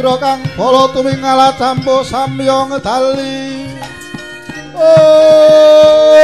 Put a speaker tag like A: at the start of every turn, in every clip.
A: Segera kang bala tumingala campo samya ngedali. Oh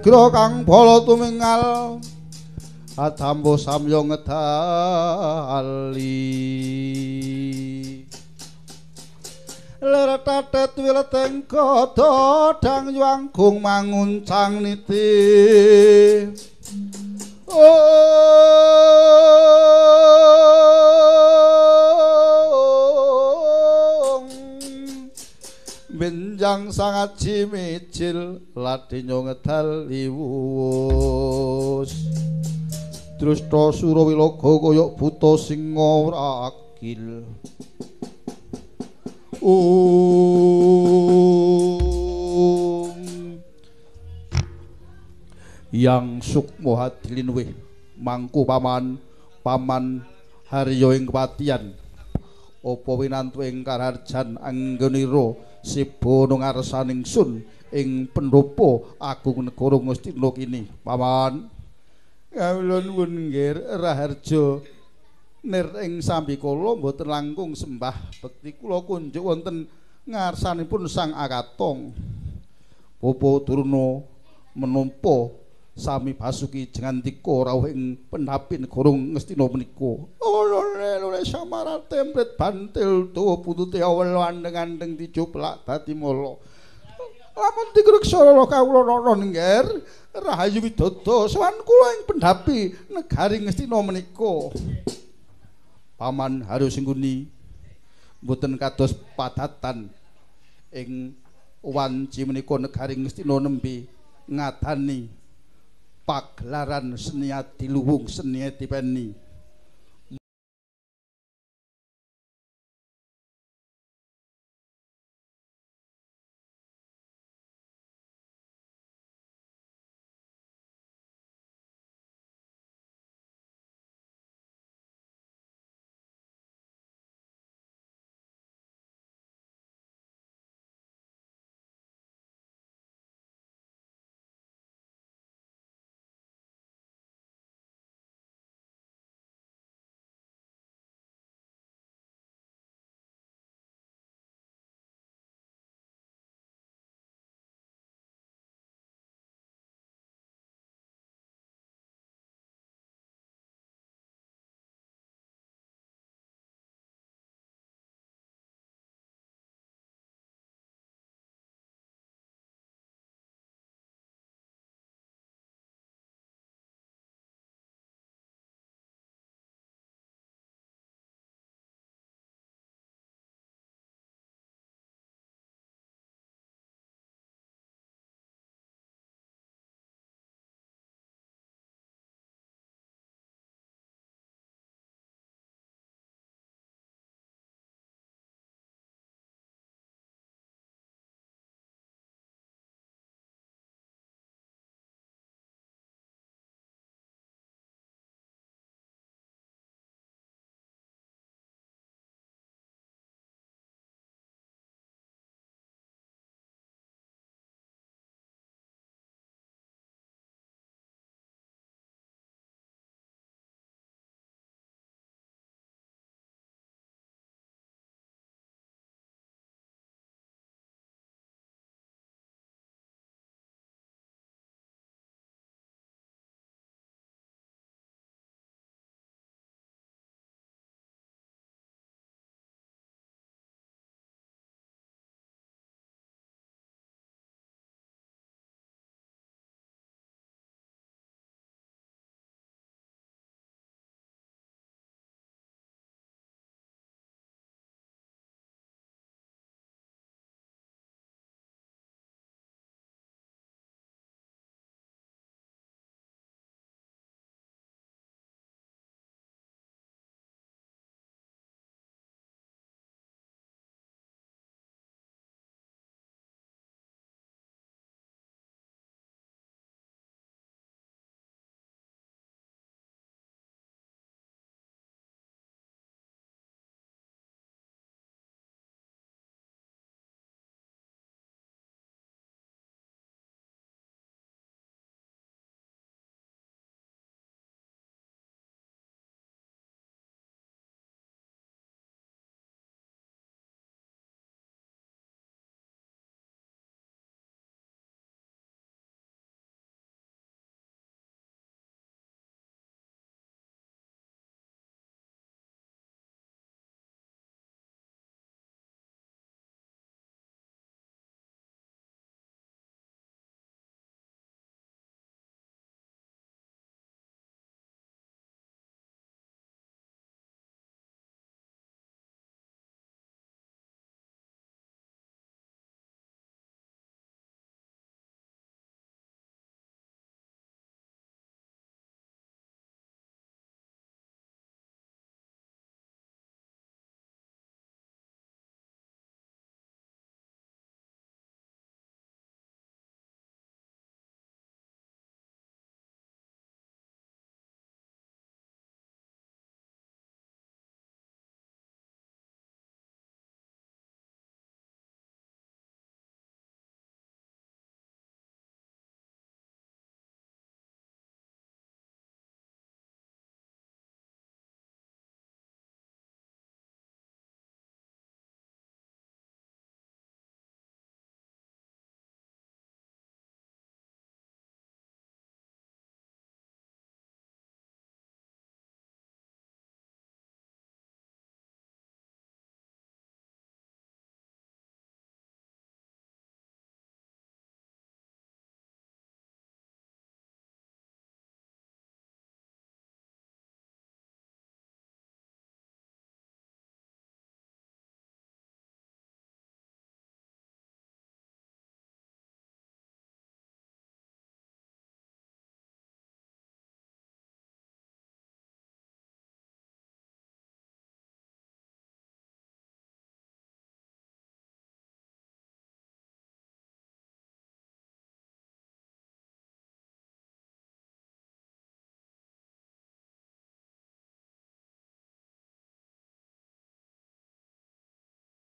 A: Segra kang bala tumingal. Adambo samya ngedali Ler tatet wileteng kodo dang yuanggung manguncang niti. Oh Benjang sangat cimicil ladinyo ngedal liwus. Drusta Surawilaga kaya buta singa ora akil Om Yang sukmo hadilinwe mangku paman paman harya ing kepatian. Apa winantu ing kararjan anggenira siba ngarsaning sun ing pendopo agung negara Ngastina kini. Paman. Kawula nuwun nggih raharja nir ing sambikala mboten langkung sembah bekti. Kula kunjuk wonten ngarsanipun Sang Akatong. Bapa Durna menapa sami Basuki jengantika rawuh ing pendhapin negara Ngastina menika. Oleh oleh samarat tempret bantil tuwa putute awel andeng-andeng dicuplak dadi mala. Lamun digreksa kawula nana nggih rahayu widodo sawan kula ing pendhapi negari Ngastina menika. Paman harus singguni mboten kados padatan ing wanci menika negari Ngastina nembe ngadani pagelaran seni ati luwung seni ati peni